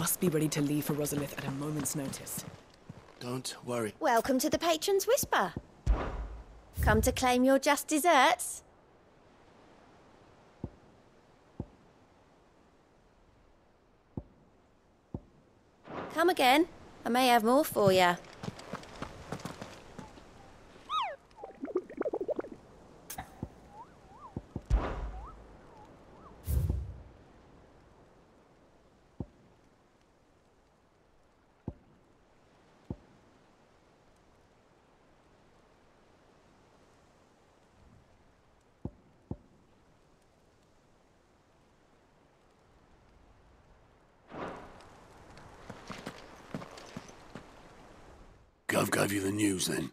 We must be ready to leave for Rosalith at a moment's notice. Don't worry. Welcome to the Patron's Whisper. Come to claim your just desserts? Come again. I may have more for you. Gave you the news then?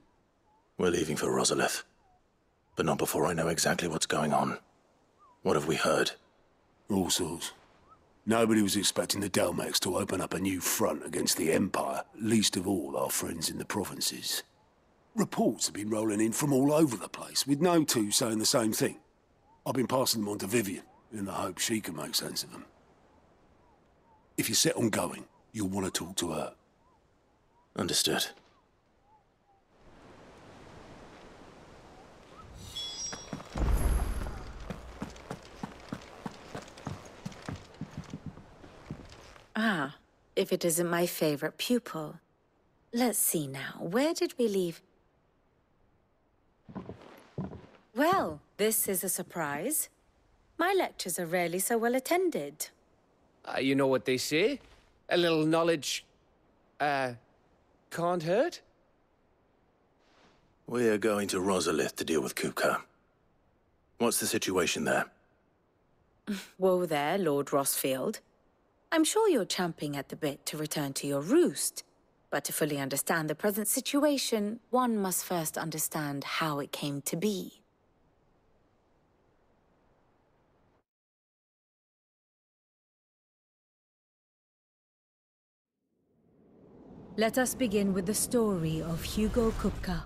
We're leaving for Rosalith. But not before I know exactly what's going on. What have we heard? All sorts. Nobody was expecting the Dhalmekians to open up a new front against the Empire, least of all our friends in the provinces. Reports have been rolling in from all over the place, with no two saying the same thing. I've been passing them on to Vivian, in the hope she can make sense of them. If you're set on going, you'll want to talk to her. Understood. Ah, if it isn't my favorite pupil. Let's see now, where did we leave? Well, this is a surprise. My lectures are rarely so well attended. Uh, you know what they say? A little knowledge, uh, can't hurt? We're going to Rosalith to deal with Kupka. What's the situation there? Whoa there, Lord Rosfield. I'm sure you're champing at the bit to return to your roost. But to fully understand the present situation, one must first understand how it came to be. Let us begin with the story of Hugo Kupka,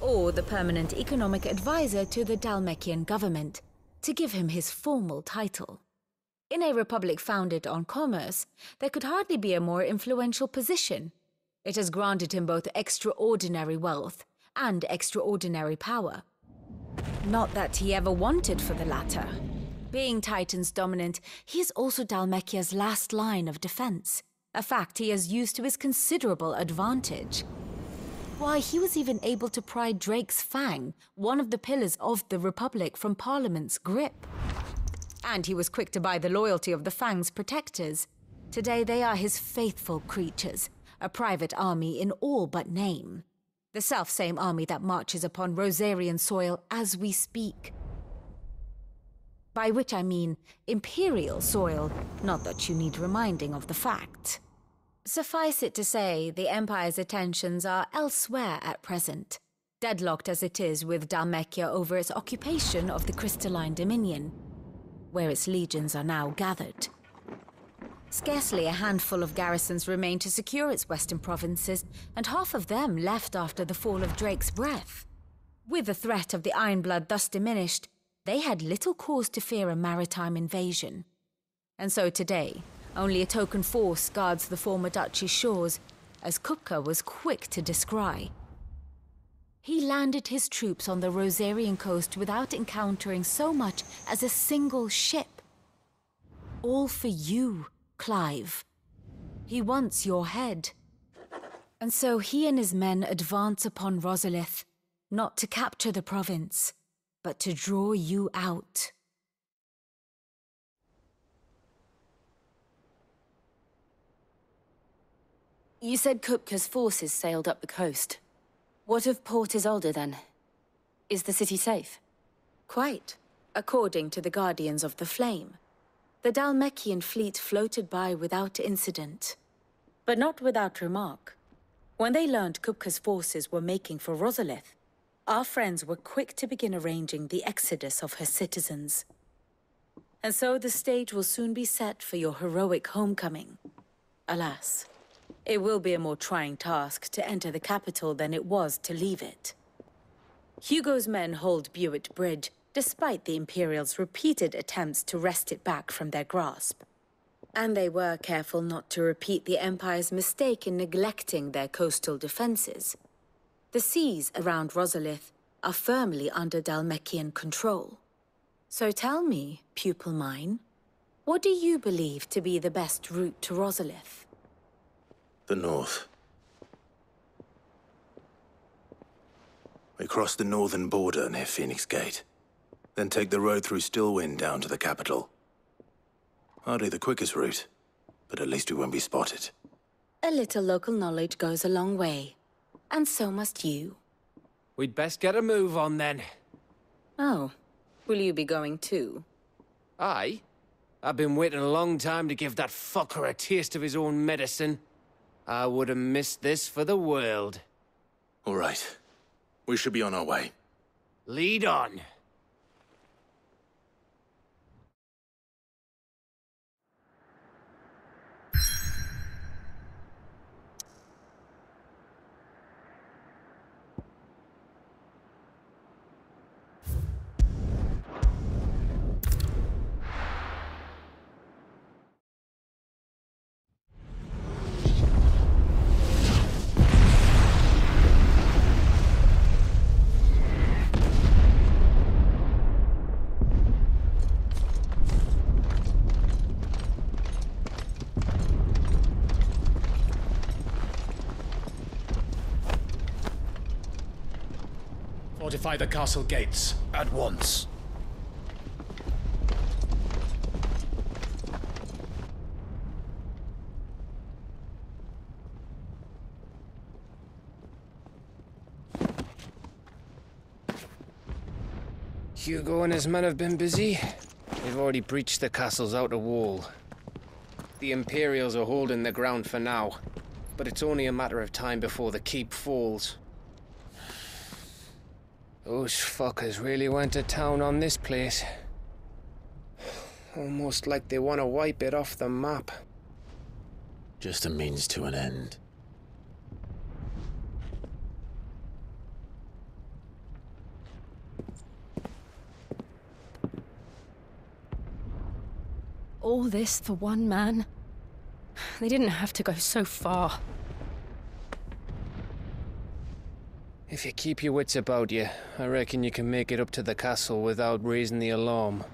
or the permanent economic advisor to the Dhalmekian government, to give him his formal title. In a republic founded on commerce, there could hardly be a more influential position. It has granted him both extraordinary wealth and extraordinary power. Not that he ever wanted for the latter. Being Titan's dominant, he is also Dhalmekia's last line of defense, a fact he has used to his considerable advantage. Why, he was even able to pry Drake's Fang, one of the pillars of the Republic, from Parliament's grip. And he was quick to buy the loyalty of the Fang's protectors. Today they are his faithful creatures, a private army in all but name. The self-same army that marches upon Rosarian soil as we speak. By which I mean imperial soil, not that you need reminding of the fact. Suffice it to say, the Empire's attentions are elsewhere at present, deadlocked as it is with Dhalmekia over its occupation of the Crystalline Dominion where its legions are now gathered. Scarcely a handful of garrisons remain to secure its western provinces, and half of them left after the fall of Drake's breath. With the threat of the Ironblood thus diminished, they had little cause to fear a maritime invasion. And so today, only a token force guards the former duchy's shores, as Kupka was quick to descry. He landed his troops on the Rosarian coast without encountering so much as a single ship. All for you, Clive. He wants your head. And so he and his men advance upon Rosalith, not to capture the province, but to draw you out. You said Kupka's forces sailed up the coast. What of Port Isolde, then? Is the city safe? Quite, according to the Guardians of the Flame. The Dhalmekian fleet floated by without incident. But not without remark. When they learned Kupka's forces were making for Rosalith, our friends were quick to begin arranging the exodus of her citizens. And so the stage will soon be set for your heroic homecoming. Alas. It will be a more trying task to enter the capital than it was to leave it. Hugo's men hold Buet Bridge, despite the Imperials' repeated attempts to wrest it back from their grasp. And they were careful not to repeat the Empire's mistake in neglecting their coastal defenses. The seas around Rosalith are firmly under Dhalmekian control. So tell me, pupil mine, what do you believe to be the best route to Rosalith? The north. We cross the northern border near Phoenix Gate. Then take the road through Stillwind down to the capital. Hardly the quickest route, but at least we won't be spotted. A little local knowledge goes a long way. And so must you. We'd best get a move on then. Oh, will you be going too? I? I've been waiting a long time to give that fucker a taste of his own medicine. I would have missed this for the world. All right. We should be on our way. Lead on. Fortify the castle gates, at once. Hugo and his men have been busy. They've already breached the castle's outer wall. The Imperials are holding the ground for now, but it's only a matter of time before the keep falls. Those fuckers really went to town on this place. Almost like they want to wipe it off the map. Just a means to an end. All this for one man? They didn't have to go so far. If you keep your wits about you, I reckon you can make it up to the castle without raising the alarm.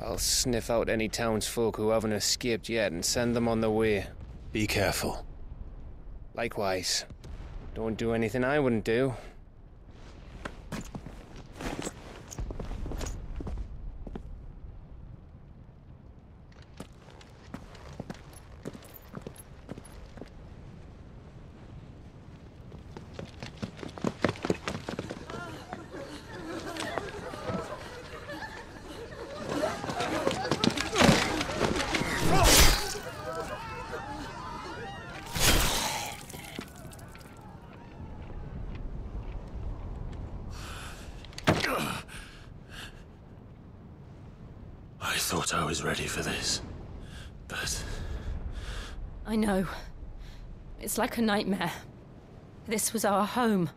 I'll sniff out any townsfolk who haven't escaped yet and send them on their way. Be careful. Likewise. Don't do anything I wouldn't do. I thought I was ready for this. But I know. It's like a nightmare. This was our home.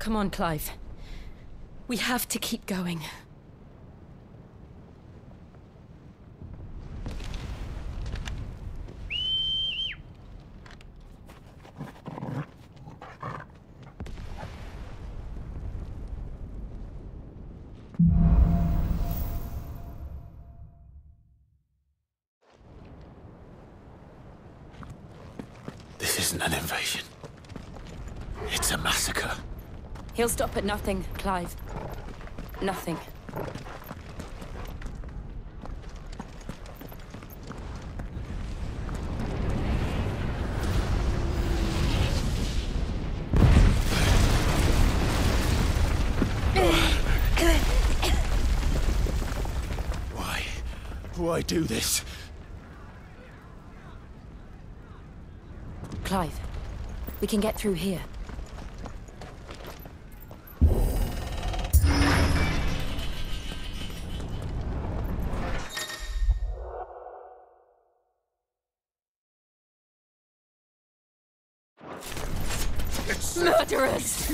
Come on, Clive. We have to keep going. An invasion. It's a massacre. He'll stop at nothing, Clive. Nothing. can get through here. It's Murderers!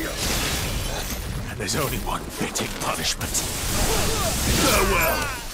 And there's only one fitting punishment. Farewell!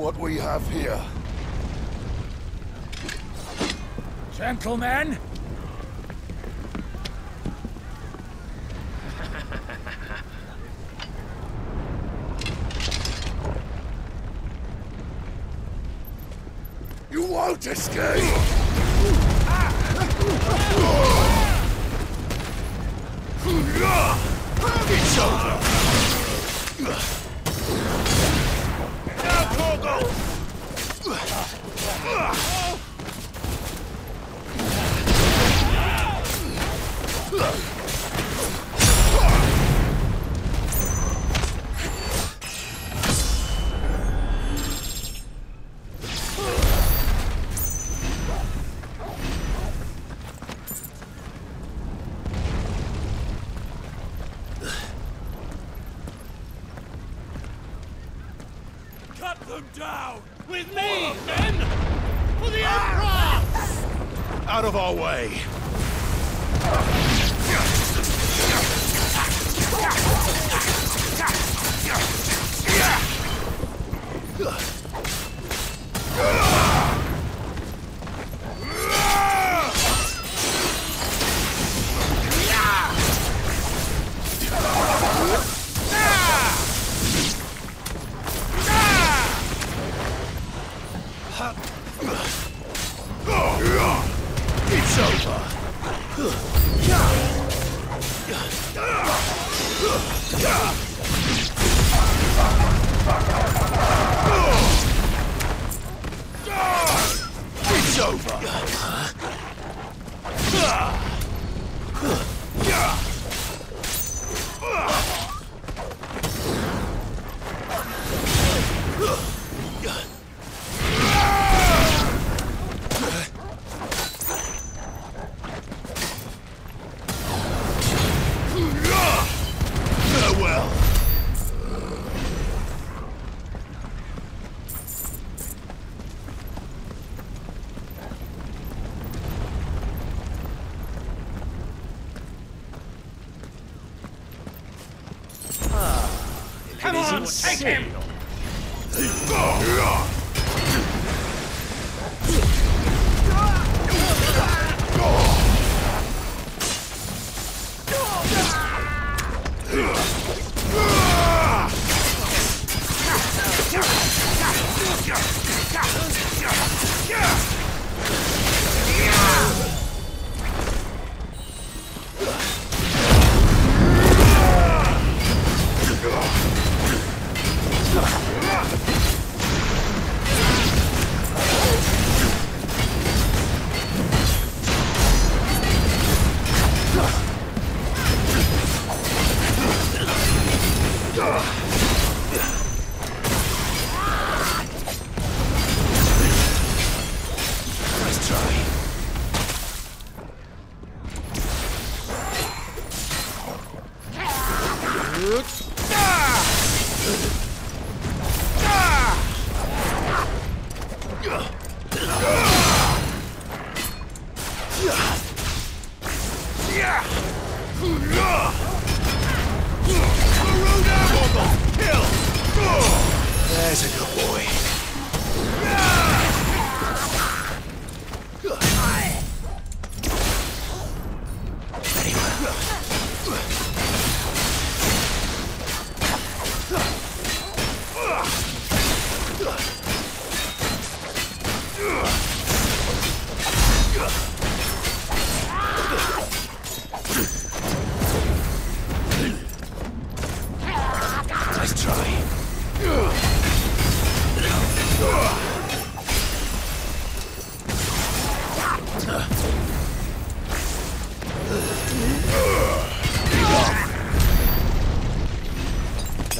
what we have here. Gentlemen! you won't escape! out of our way! Ugh.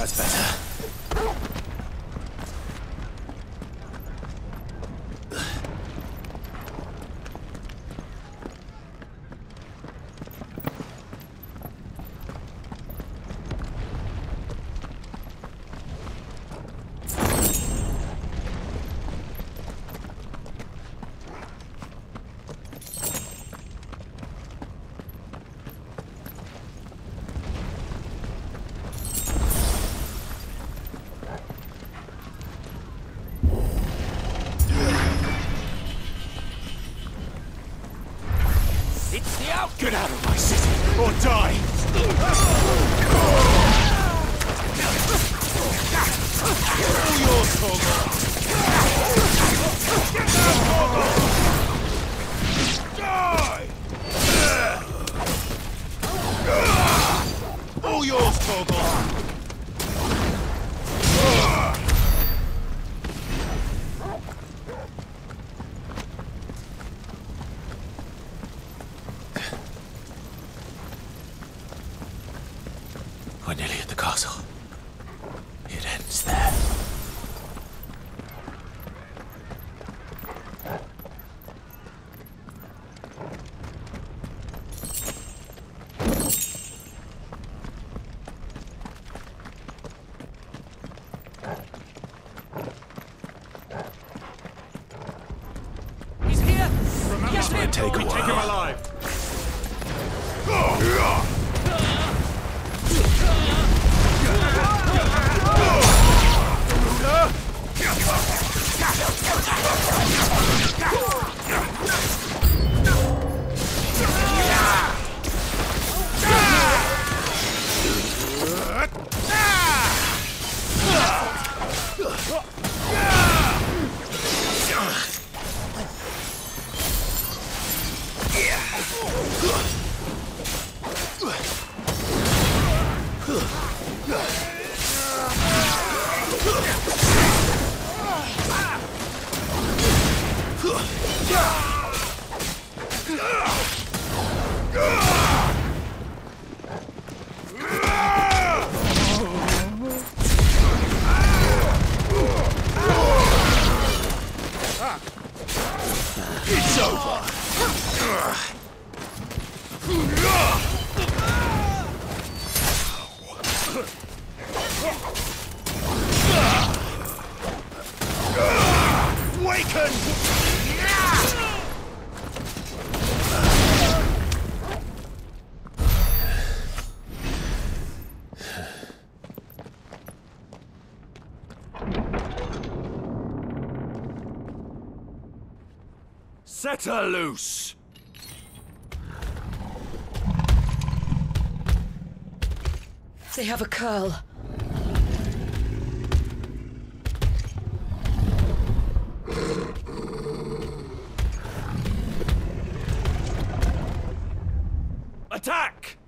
That's better. Get out of castle. It's Set her loose! They have a curl. Attack!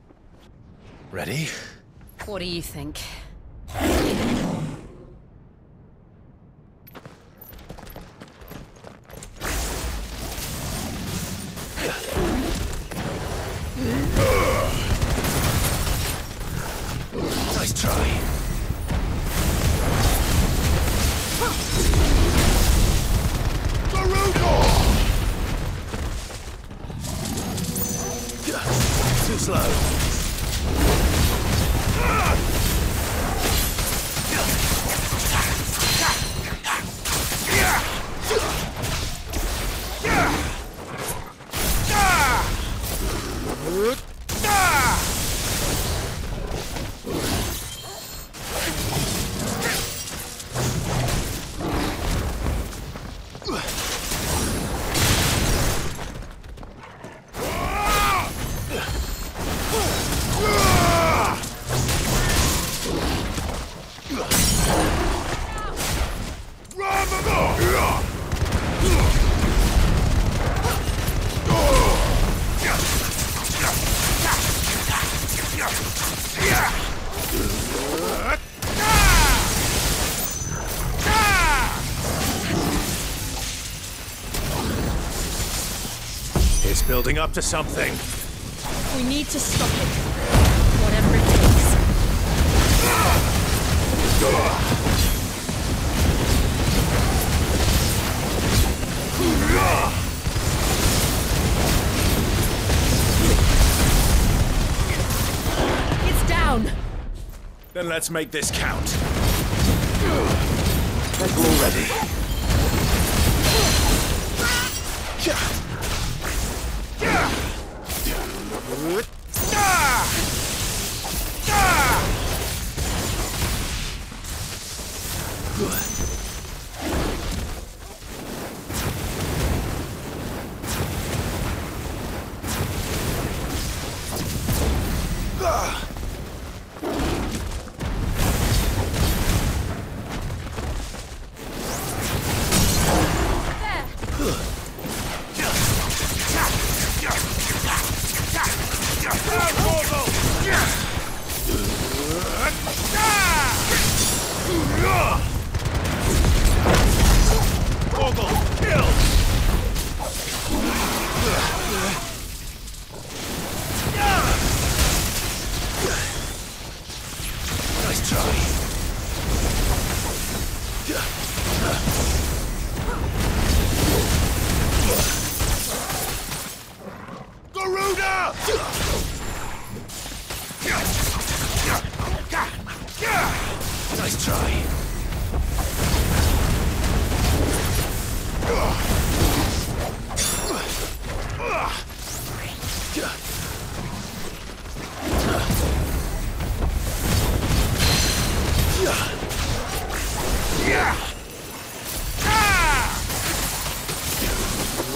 Ready? What do you think? Building up to something. We need to stop it. Whatever it takes. It's down. Then let's make this count. Think we're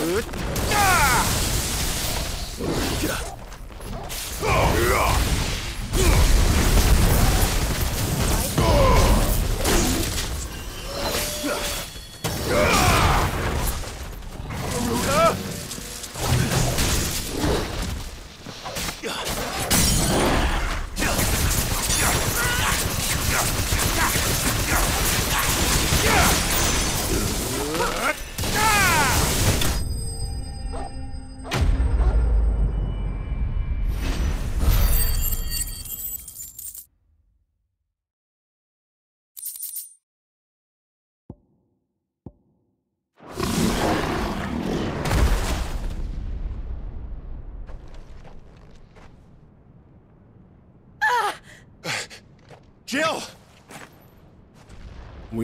Jill!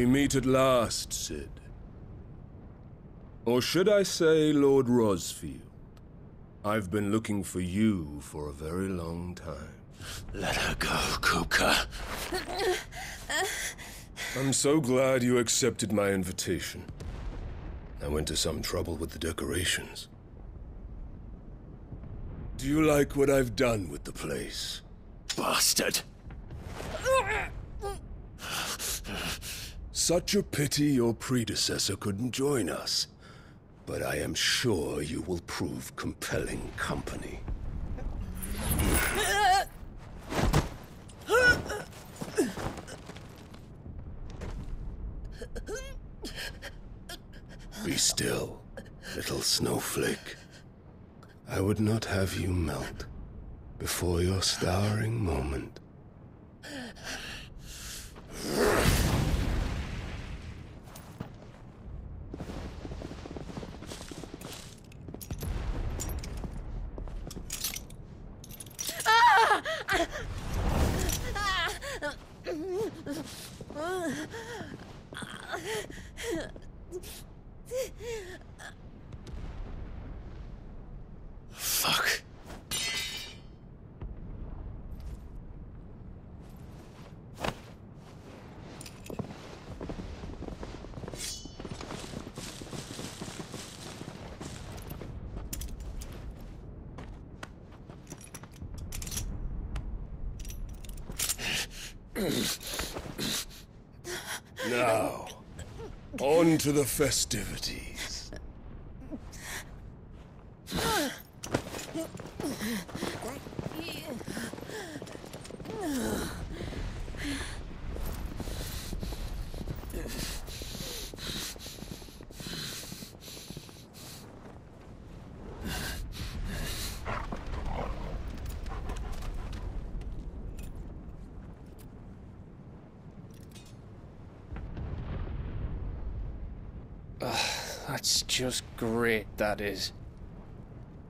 We meet at last, Cid. Or should I say, Lord Rosfield? I've been looking for you for a very long time. Let her go, Kupka. I'm so glad you accepted my invitation. I went to some trouble with the decorations. Do you like what I've done with the place? Bastard! Such a pity your predecessor couldn't join us. But I am sure you will prove compelling company. Be still, little snowflake. I would not have you melt before your starring moment. 으아... on to the festivities. That's just great, that is.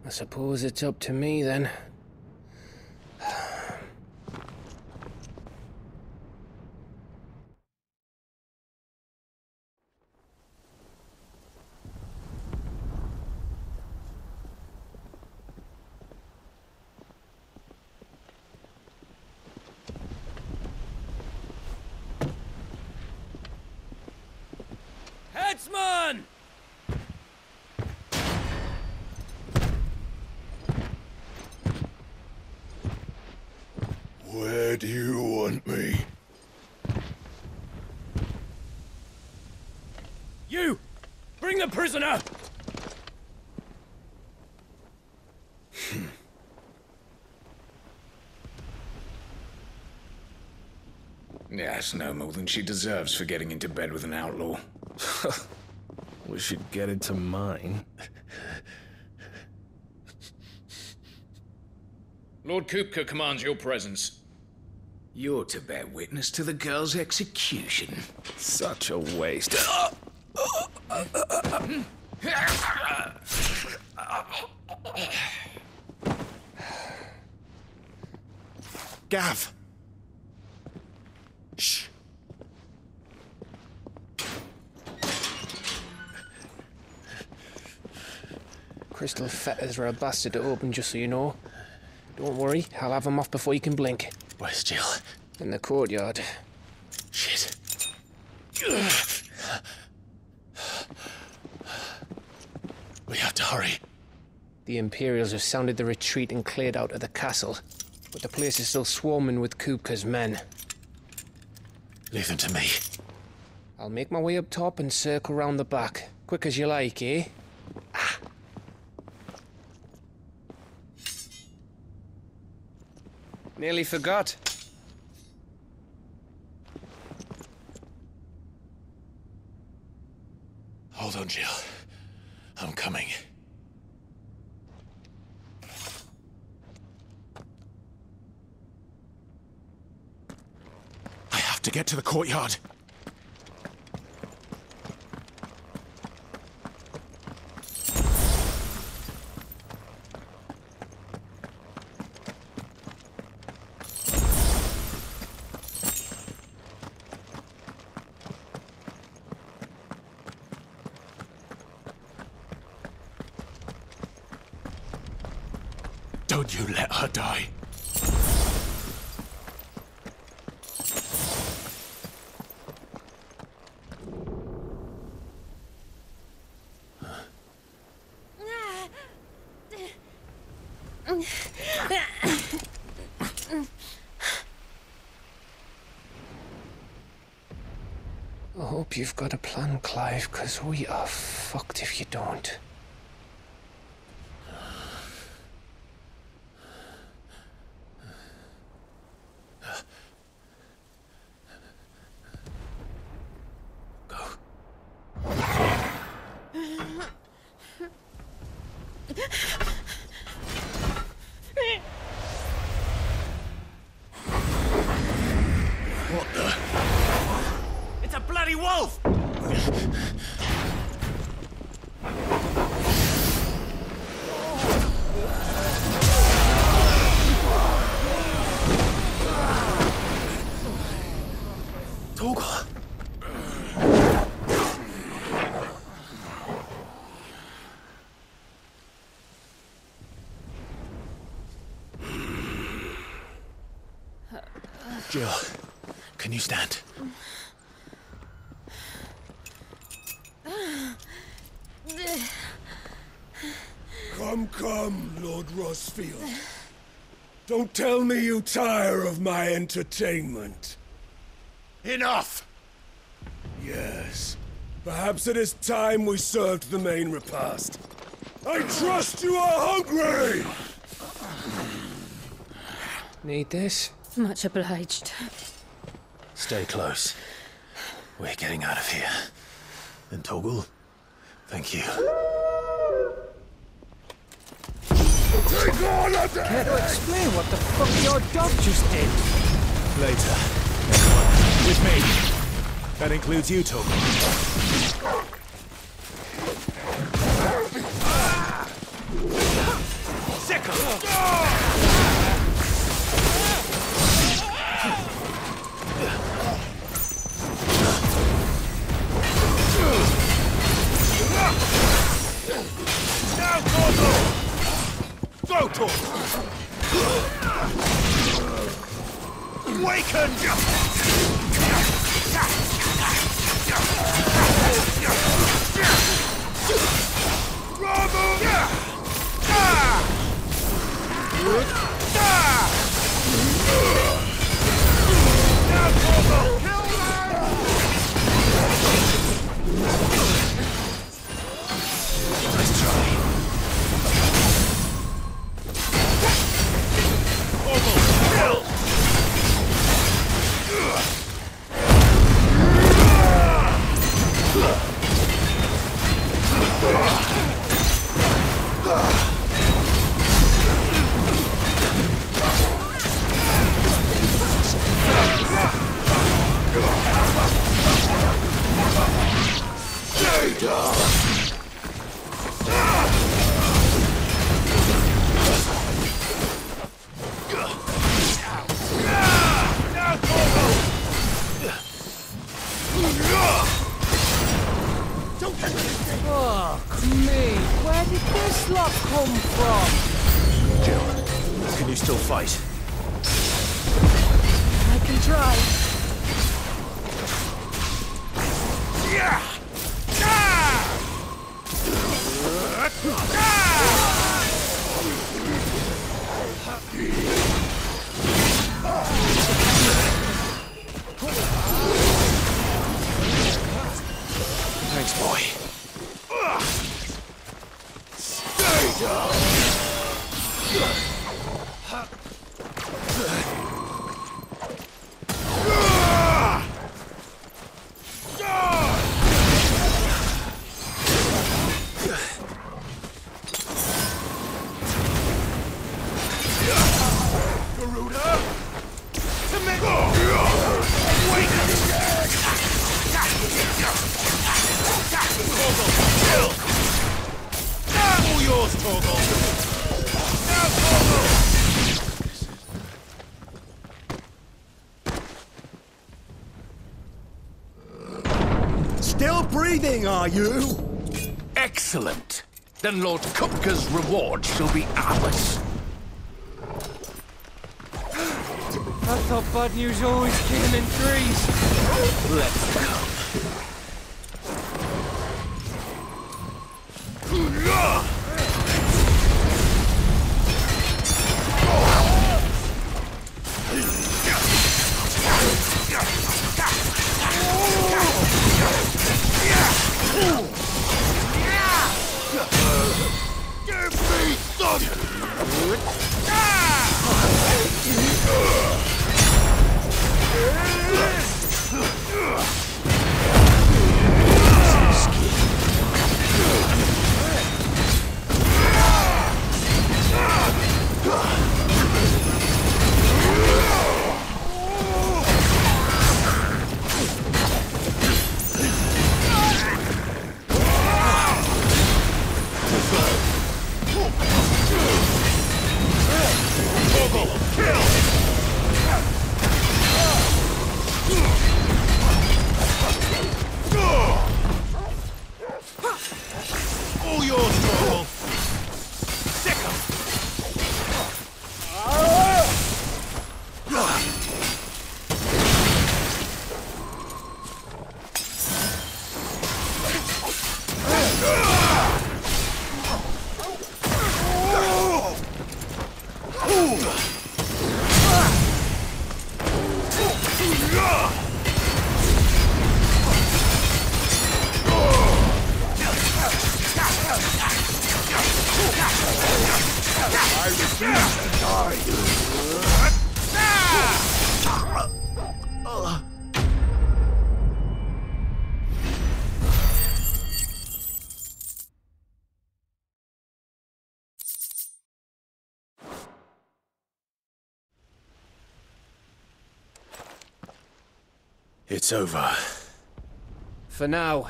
I suppose it's up to me then. Headsman! Where do you want me? You! Bring the prisoner! Hmm. Yes, no more than she deserves for getting into bed with an outlaw. We should get into mine. Lord Kupka commands your presence. You're to bear witness to the girl's execution. Such a waste. Ah! Gav! Shh! Crystal fetters are a bastard to open, just so you know. Don't worry, I'll have them off before you can blink. Where's Jill? In the courtyard. Shit. We have to hurry. The Imperials have sounded the retreat and cleared out of the castle, but the place is still swarming with Kupka's men. Leave them to me. I'll make my way up top and circle round the back. Quick as you like, eh? Ah. Nearly forgot. Hold on, Jill. I'm coming. I have to get to the courtyard. Don't you let her die. I hope you've got a plan, Clive, because we are fucked if you don't. What the? It's a bloody wolf! Torgal. Jill, can you stand? Come, come, Lord Rosfield. Don't tell me you tire of my entertainment. Enough! Yes. Perhaps it is time we served the main repast. I trust you are hungry! Need this? Much obliged. Stay close. We're getting out of here. And Torgal, thank you. Take all of them! Care to explain what the fuck your dog just did? Later. With me. That includes you, Torgal. Now, Waken! Bravo! Now, Torso! Boy. Are you? Excellent. Then Lord Kupka's reward shall be ours. I thought bad news always came in threes. Let's go. It's over. For now.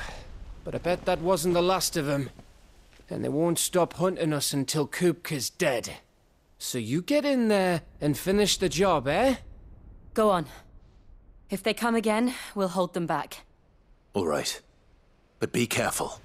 But I bet that wasn't the last of them. And they won't stop hunting us until Kupka's dead. So you get in there and finish the job, eh? Go on. If they come again, we'll hold them back. All right. But be careful.